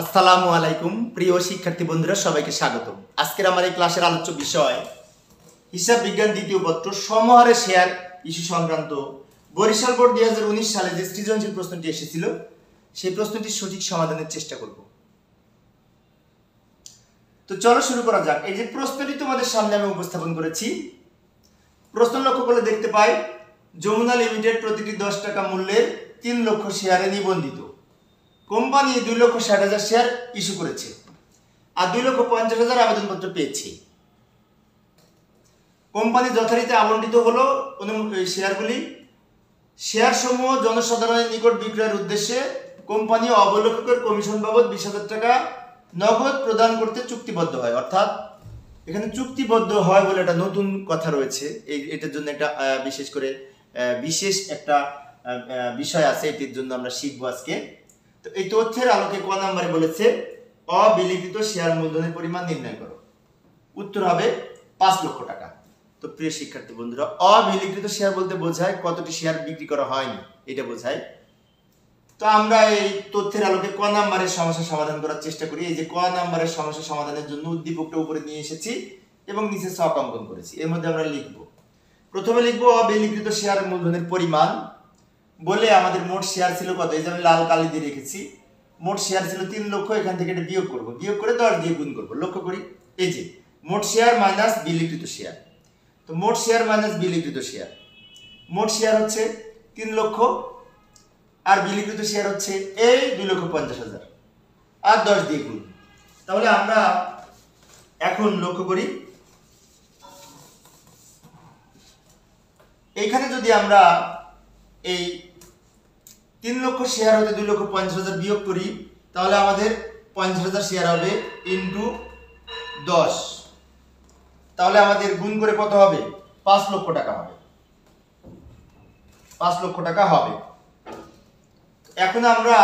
আসসালামু আলাইকুম, প্রিয় শিক্ষার্থী বন্ধুরা, সবাইকে স্বাগত আজকের আমার এই ক্লাসের আলোচ্য বিষয়, হিসাব বিজ্ঞান দ্বিতীয় পত্র সমহারে শেয়ার ইস্যু সংক্রান্ত। বরিশাল বোর্ড দুই হাজার উনিশ সালে যে সৃজনশীল প্রশ্নটি এসেছিল, সেই প্রশ্নটির সঠিক সমাধানের চেষ্টা করব। তো চলো শুরু করা যাক। এই যে প্রশ্নটি তোমাদের সামনে আমি উপস্থাপন করেছি, প্রশ্ন লক্ষ্য করলে দেখতে পাই, যমুনা লিমিটেড প্রতিটি দশ টাকা মূল্যের তিন লক্ষ শেয়ারে নিবন্ধিত। কোম্পানি দুই লক্ষ ষাট হাজার শেয়ার ইস্যু করেছে। আর দুই লক্ষ পঞ্চাশ হাজার আবেদনপত্র পেয়েছে। কোম্পানি যথারীতি আবন্টিত হলো শেয়ারগুলি শেয়ার সমূহ জনসাধারণের নিকট বিক্রয়ের উদ্দেশ্যে কোম্পানি অবলোককের কমিশন বাবদ বিশ হাজার টাকা নগদ প্রদান করতে চুক্তিবদ্ধ হয়। অর্থাৎ এখানে চুক্তিবদ্ধ হয় বলে একটা নতুন কথা রয়েছে। এই এটার জন্য একটা বিশেষ করে বিশেষ একটা বিষয় আছে। এটির জন্য আমরা শিখব আজকে। তো এই তথ্যের আলোকে ক নাম্বারে বলেছে, অবিলিখিত শেয়ার মূলধনের পরিমাণ নির্ণয় করো। উত্তর হবে পাঁচ লক্ষ টাকা। তো প্রিয় শিক্ষার্থী বন্ধুরা, অবিলিখিত শেয়ার বলতে বোঝায় কতটি শেয়ার বিক্রি করা হয়নি, এটা বোঝায়। তো আমরা এই তথ্যের আলোকে ক নাম্বারের সমস্যা সমাধান করার চেষ্টা করি। এই যে ক নাম্বারের সমস্যা সমাধানের জন্য উদ্দীপকটা উপরে নিয়ে এসেছি এবং নিচে ছক অঙ্কন করেছি। এর মধ্যে আমরা লিখব। প্রথমে লিখব অবিলিখিত শেয়ার মূলধনের পরিমাণ। বলে আমাদের মোট শেয়ার ছিল কত? এই যে আমি লাল কালি দিয়ে রেখেছি। মোট শেয়ার ছিল তিন লক্ষ, এখান থেকে এটা বিয়োগ করব। বিয়োগ করে দশ দিয়ে গুণ করব। লক্ষ্য করি? এই যে, মোট শেয়ার মাইনাস বিলিকৃত শেয়ার তো মোট শেয়ার মাইনাস বিলিকৃত শেয়ার মোট শেয়ার হচ্ছে তিন লক্ষ, আর বিলিকৃত শেয়ার হচ্ছে এই দুই লক্ষ পঞ্চাশ হাজার। আর দশ দিয়ে গুণ। তাহলে আমরা এখন লক্ষ্য করি, এইখানে যদি আমরা এই তিন লক্ষ শেয়ার হতে দুই লক্ষ পঞ্চাশ হাজার বিয়োগ করি, তাহলে আমাদের পঞ্চাশ হাজার শেয়ার হবে ইন্টু দশ। তাহলে আমাদের গুণ করে কত হবে? পাঁচ লক্ষ টাকা হবে। পাঁচ লক্ষ টাকা হবে। এখন আমরা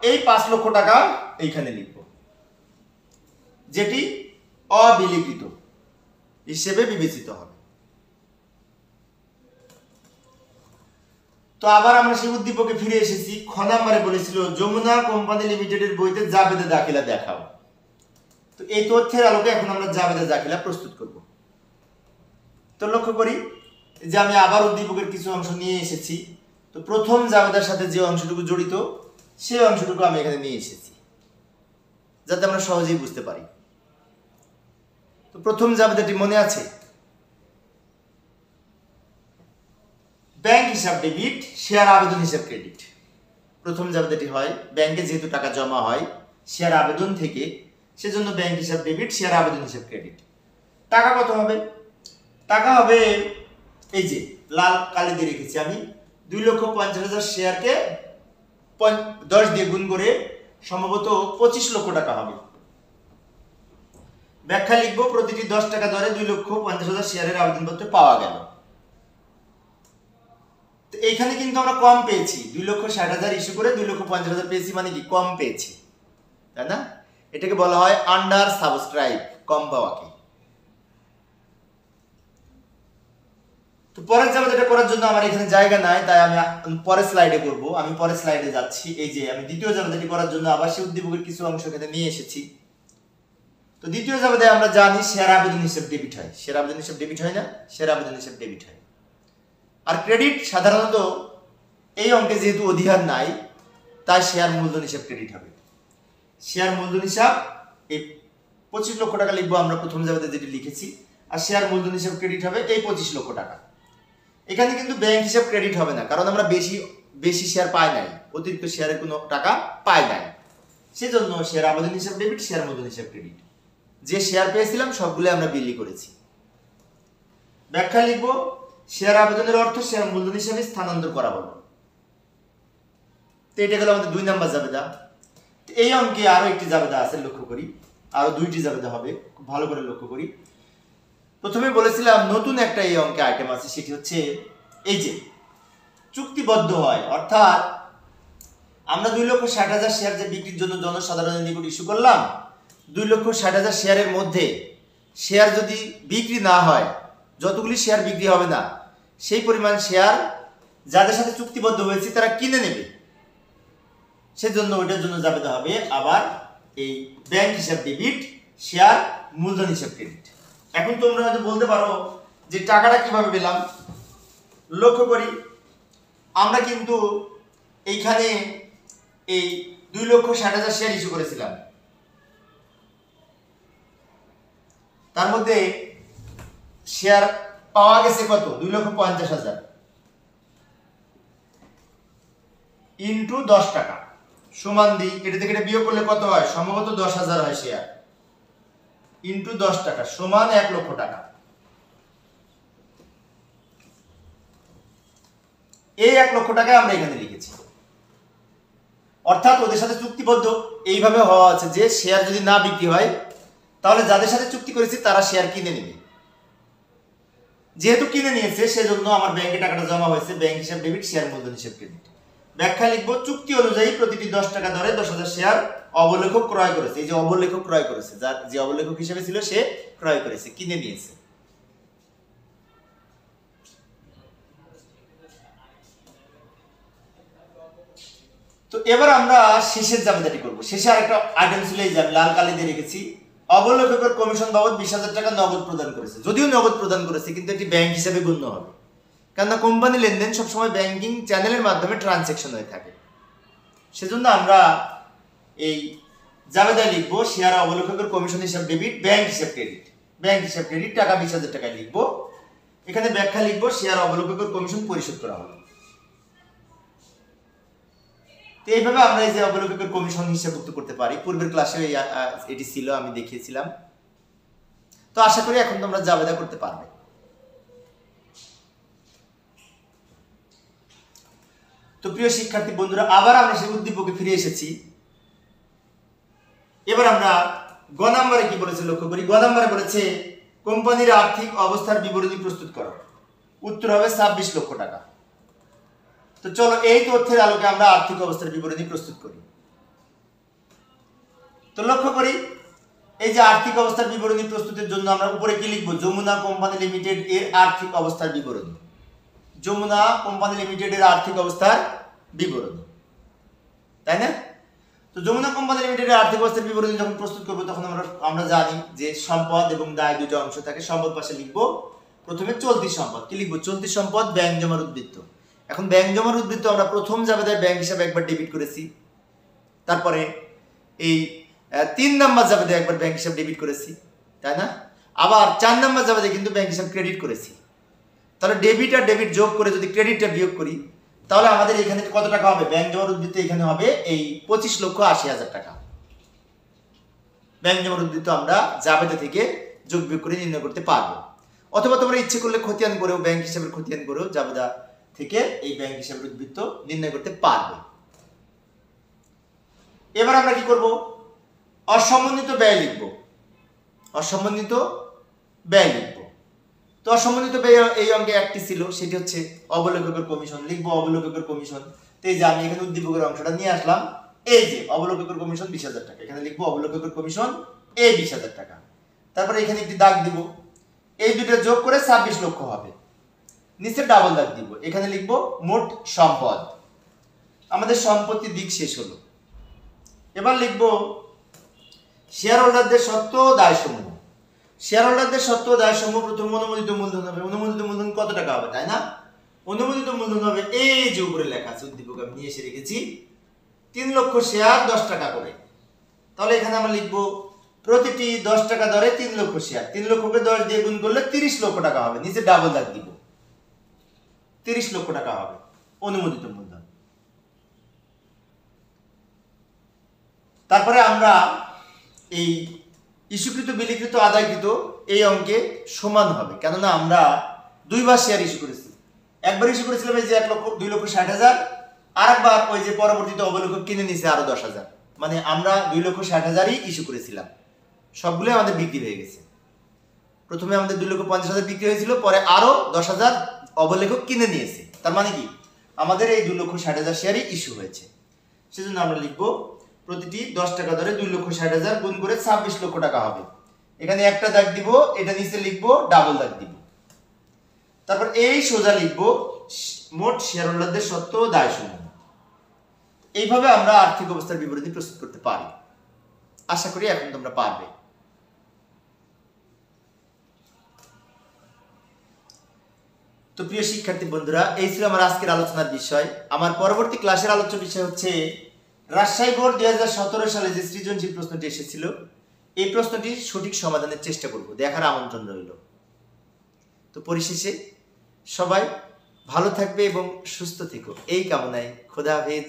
এই পাঁচ লক্ষ টাকা এইখানে লিখব, যেটি অবিলিখিত হিসেবে বিবেচিত হবে। তো আবার আমরা সেই উদ্দীপকে ফিরে এসেছি। খ নাম্বারে বলেছিল, যমুনা কোম্পানি লিমিটেডের বইতে জাবেদা দাখিলা দেখাও। তো এই তথ্যের আলোকে এখন আমরা জাবেদা দাখিলা প্রস্তুত করব। তো লক্ষ্য করি যে আমি আবার উদ্দীপকের কিছু অংশ নিয়ে এসেছি। তো প্রথম জাবেদার সাথে যে অংশটুকু জড়িত, সেই অংশটুকু আমি এখানে নিয়ে এসেছি। যাতে আমরা সহজেই বুঝতে পারি। তো প্রথম জাবেদাটি মনে আছে? ব্যাংক হিসাব ডেবিট শেয়ার আবেদন হিসাব ক্রেডিট প্রথম জাবেদাটি হয় ব্যাংকে যেহেতু টাকা জমা হয় শেয়ার আবেদন থেকে, সেজন্য ব্যাংক হিসাব ডেবিট শেয়ার আবেদন হিসাব ক্রেডিট টাকা কত হবে? টাকা হবে, এই যে, লাল কালি দিয়ে রেখেছি আমি, দুই লক্ষ পঞ্চাশ হাজার শেয়ারকে দশ দিয়ে গুণ করে সম্ভবত পঁচিশ লক্ষ টাকা হবে। ব্যাখ্যা লিখব, প্রতিটি দশ টাকা দরে দুই লক্ষ পঞ্চাশ হাজার শেয়ারের আবেদনপত্র পাওয়া গেল। তো এইখানে কিন্তু আমরা কম পেয়েছি। দুই লক্ষ ষাট হাজার ইস্যু করে দুই লক্ষ পঞ্চাশ হাজার পেয়েছি মানে কি? কম পেয়েছি। তাই না? এটাকে বলা হয় আন্ডার সাবস্ক্রাইব কম পাওয়াকে। তো পরের জায়গা এটা করার জন্য আমার এখানে জায়গা নাই, তাই আমি পরের স্লাইডে করব। আমি পরের স্লাইডে যাচ্ছি। এই যে আমি দ্বিতীয় জায়গাটি করার জন্য আবার সেই উদ্দীপকের কিছু অংশ এখানে নিয়ে এসেছি। তো দ্বিতীয় জায়গাতে আমরা জানি শেয়ার আবেদন হিসেব ডেবিট হয়। শেয়ার আবেদন হিসেব ডেবিট হয় না? শেয়ার আবেদন হিসেব ডেবিট হয়। আর ক্রেডিট সাধারণত এই অঙ্কে যেহেতু অধিহার নাই, তাই শেয়ার মূলধন হিসাব ক্রেডিট হবে। শেয়ার মূলধন হিসাব, এই পঁচিশ লক্ষ টাকা লিখব আমরা প্রথম জায়গাতে যেটি লিখেছি, আর শেয়ার মূলধন হিসাব ক্রেডিট হবে এই পঁচিশ লক্ষ টাকা। এখানে কিন্তু ব্যাংক হিসাব ক্রেডিট হবে না, কারণ আমরা বেশি বেশি শেয়ার পাই নাই, অতিরিক্ত শেয়ারের কোনো টাকা পাই নাই। সেজন্য শেয়ার আবেদন হিসাব ডেবিট শেয়ার মূলধন হিসাব ক্রেডিট যে শেয়ার পেয়েছিলাম সবগুলো আমরা বিলি করেছি। ব্যাখ্যা লিখব শেয়ার আবেদনের অর্থ শেয়ার মূলধন হিসাবে স্থানান্তর করা হলো তো এটা গেল আমাদের দুই নাম্বার জাবেদা। এই অঙ্কে আরও একটি জাবেদা আছে, লক্ষ্য করি। আরও দুইটি জাবেদা হবে, খুব ভালো করে লক্ষ্য করি। প্রথমে বলেছিলাম, নতুন একটা এই অঙ্কে আইটেম আছে, সেটি হচ্ছে এই যে, চুক্তিবদ্ধ হয়। অর্থাৎ আমরা দুই লক্ষ ষাট হাজার শেয়ার যে বিক্রির জন্য জনসাধারণের নিকট ইস্যু করলাম, দুই লক্ষ ষাট হাজার শেয়ারের মধ্যে শেয়ার যদি বিক্রি না হয়, যতগুলি শেয়ার বিক্রি হবে না সেই পরিমাণ শেয়ার যাদের সাথে চুক্তিবদ্ধ হয়েছে, তারা কিনে নেবে। সেজন্য ওইটার জন্য যাবে হবে আবার এই ব্যাংক হিসাব ডেবিট শেয়ার মূলধন হিসাব ক্রেডিট এখন তোমরা হয়তো বলতে পারো যে টাকাটা কীভাবে পেলাম। লক্ষ্য করি, আমরা কিন্তু এইখানে এই দুই লক্ষ ষাট হাজার শেয়ার ইস্যু করেছিলাম। তার মধ্যে শেয়ার পাওয়া গেছে কত? দুই লক্ষ পঞ্চাশ হাজার। ইন্টু দশ টাকা। সমান দিই, এটা থেকে এটা বিয়োগ করলে কত হয়? সম্ভবত দশ হাজার হয় শেয়ার ইন্টু দশ টাকা, সমান এক লক্ষ টাকা। এই এক লক্ষ টাকা আমরা এখানে লিখেছি। অর্থাৎ ওদের সাথে চুক্তিবদ্ধ। এইভাবে হওয়া আছে যে শেয়ার যদি না বিক্রি হয়, তাহলে যাদের সাথে চুক্তি করেছি, তারা শেয়ার কিনে নেবে। যেহেতু কিনে নিয়েছে, সেজন্য আমার ব্যাংকে টাকাটা জমা হয়েছে ব্যাংক হিসাব ডেবিট শেয়ার মূলধন হিসাব ক্রেডিট ব্যাখ্যা লিখব, চুক্তি অনুযায়ী প্রতিটি দশ টাকা দরে দশ হাজার শেয়ার অবলেখক ক্রয় করেছে। এই যে অবলেখক ক্রয় করেছে, যার যে অবলেখক হিসেবে ছিল, সে ক্রয় করেছে, কিনে নিয়েছে। তো এবার আমরা শেষের জাবেদাটি করব। শেষে আরেকটা আইটেম ছিল এই লাল কালি দিয়ে রেখেছি। অবলেখকের কমিশন বাবদ বিশ হাজার টাকা নগদ প্রদান করেছে। যদিও নগদ প্রদান করেছে, কিন্তু একটি ব্যাংক হিসেবে গণ্য হবে। কেননা কোম্পানি লেনদেন সবসময় ব্যাংকিং চ্যানেলের মাধ্যমে ট্রানজ্যাকশন হয়ে থাকে। সেজন্য আমরা এই জাবেদায় লিখব, শেয়ার অবলেখকের কমিশন হিসাব ডেবিট, ব্যাংক হিসাব ক্রেডিট। ব্যাংক হিসাব ক্রেডিট, টাকা বিশ হাজার টাকায় লিখব। এখানে ব্যাখ্যা লিখব, শেয়ার অবলেখকের কমিশন পরিশোধ করা হলো। এইভাবে আমরা এই যে অবলোককের কমিশন হিসাবভুক্ত করতে পারি। পূর্বের ক্লাসে এটি ছিল, আমি দেখিয়েছিলাম। তো আশা করি এখন তোমরা জাবেদা করতে পারবে। তো প্রিয় শিক্ষার্থী বন্ধুরা, আবার আমরা সেই উদ্দীপকে ফিরে এসেছি। এবার আমরা গ নাম্বারে কি বলেছে লক্ষ্য করি? গ নাম্বারে বলেছে, কোম্পানির আর্থিক অবস্থার বিবরণী প্রস্তুত করো। উত্তর হবে ছাব্বিশ লক্ষ টাকা। তো চলো, এই তথ্যের আলোকে আমরা আর্থিক অবস্থার বিবরণী প্রস্তুত করি। তো লক্ষ্য করি, এই যে আর্থিক অবস্থার বিবরণী প্রস্তুতের জন্য আমরা উপরে কি লিখব? যমুনা কোম্পানি লিমিটেড এর আর্থিক অবস্থার বিবরণী। যমুনা কোম্পানি লিমিটেড এর আর্থিক অবস্থার বিবরণী। তাই না? তো যমুনা কোম্পানি লিমিটেডের আর্থিক অবস্থার বিবরণী যখন প্রস্তুত করব, তখন আমরা আমরা জানি যে সম্পদ এবং দায় দুটো অংশ থাকে। সম্পদ পাশে লিখব, প্রথমে চলতি সম্পদ। কি লিখব? চলতি সম্পদ, ব্যাংক জমার উদ্বৃত্ত। এখন ব্যাংক জমার উদ্বৃত্ত আমরা প্রথম জাবেদায় ব্যাংক হিসাবে একবার ডেবিট করেছি। তারপরে এই তিন নাম্বার জাবেদায় একবার ব্যাংক হিসাব ডেবিট করেছি, তাই না? আবার চার নাম্বার জাবেদে কিন্তু ব্যাংক হিসাব ক্রেডিট করেছি। তাহলে ডেবিট আর ডেবিট যোগ করে যদি ক্রেডিটটা বিয়োগ করি, তাহলে আমাদের এখানে কত টাকা হবে? ব্যাংক জমার উদ্বৃত্ত এখানে হবে এই পঁচিশ লক্ষ আশি হাজার টাকা। ব্যাংক জমার উদ্বৃত্ত আমরা জাবেদা থেকে যোগ বিয়োগ করে নির্ণয় করতে পারব। অথবা তোমরা ইচ্ছে করলে খতিয়ান করেও, ব্যাংক হিসাবের খতিয়ান করেও জাবেদা থেকে এই ব্যাংক হিসাবের উদ্বৃত্ত নির্ণয় করতে পারবে। এবার আমরা কি করব? অসমন্বিত ব্যয় লিখব। অসমন্বিত ব্যয় লিখব। তো অসমন্বিত ব্যয় এই অঙ্কে একটি ছিল, সেটি হচ্ছে অবলোককের কমিশন লিখব অবলোককের কমিশন তো এই যে আমি এখানে উদ্দীপকের অংশটা নিয়ে আসলাম, এই যে অবলোককের কমিশন বিশ হাজার টাকা। এখানে লিখব অবলোককের কমিশন এই বিশ হাজার টাকা। তারপরে এখানে একটি দাগ দিব। এই দুটো যোগ করে ছাব্বিশ লক্ষ হবে। নিচে ডাবল দাগ দিব। এখানে লিখব মোট সম্পদ। আমাদের সম্পত্তির দিক শেষ হলো। এবার লিখব শেয়ার হোল্ডারদের দায় সমূহ শেয়ার হোল্ডারদের দায় সমূহ প্রথম অনুমোদিত মূলধন হবে। অনুমোদিত মূলধন কত টাকা হবে, তাই না? অনুমোদিত মূলধন হবে এই যে উপরে লেখা আছে, উদ্দীপক আমি নিয়ে এসে রেখেছি। তিন লক্ষ শেয়ার দশ টাকা করে। তাহলে এখানে আমরা লিখব প্রতিটি দশ টাকা দরে তিন লক্ষ শেয়ার তিন লক্ষকে দশ দিয়ে গুণ করলে তিরিশ লক্ষ টাকা হবে। নিচে ডাবল দাগ দিব। তিরিশ লক্ষ টাকা হবে, অনুমোদিত মূলধন। তারপরে আমরা এই ইস্যুকৃত, বিলিকৃত, আদায়কৃত এই অঙ্কে সমান হবে, কেননা আমরা দুইবার শেয়ার ইস্যু করেছি। একবার ইস্যু করেছিলাম এই যে এক লক্ষ, দুই লক্ষ ষাট হাজার আর একবার ওই যে পরবর্তীতে অবলোক কিনে নিছে আরও দশ হাজার। মানে আমরা দুই লক্ষ ষাট হাজারই ইস্যু করেছিলাম। সবগুলোই আমাদের বিক্রি হয়ে গেছে। প্রথমে আমাদের দুই লক্ষ পঞ্চাশ হাজার বিক্রি হয়েছিল, পরে আরও দশ হাজার অবলেখক কিনে নিয়েছে। তার মানে কি? আমাদের এই দুই লক্ষ ষাট হাজার শেয়ারই ইস্যু হয়েছে। সেজন্য আমরা লিখব, প্রতিটি দশ টাকা ধরে দুই লক্ষ ষাট হাজার গুণ করে ছাব্বিশ লক্ষ টাকা হবে। এখানে একটা দাগ দিব, এটা নিচে লিখব ডাবল দাগ দিব। তারপর এই সোজা লিখব, মোট শেয়ার হোল্ডারদের সত্ত্ব দায় সমূহ এইভাবে আমরা আর্থিক অবস্থার বিবরণী প্রস্তুত করতে পারি। আশা করি এখন তোমরা পারবে। তো প্রিয় শিক্ষার্থী বন্ধুরা, এই ছিল আমার আজকের আলোচনার বিষয়। আমার পরবর্তী ক্লাসের আলোচ্য বিষয় হচ্ছে, রাজশাহী বোর্ড দুই হাজার সতেরো সালে যে সৃজনশীল প্রশ্নটি এসেছিল, এই প্রশ্নটির সঠিক সমাধানের চেষ্টা করব, দেখার আমন্ত্রণ রইল। তো পরিশেষে, সবাই ভালো থাকবে এবং সুস্থ থেকো। এই কামনায় খোদা হাফেজ।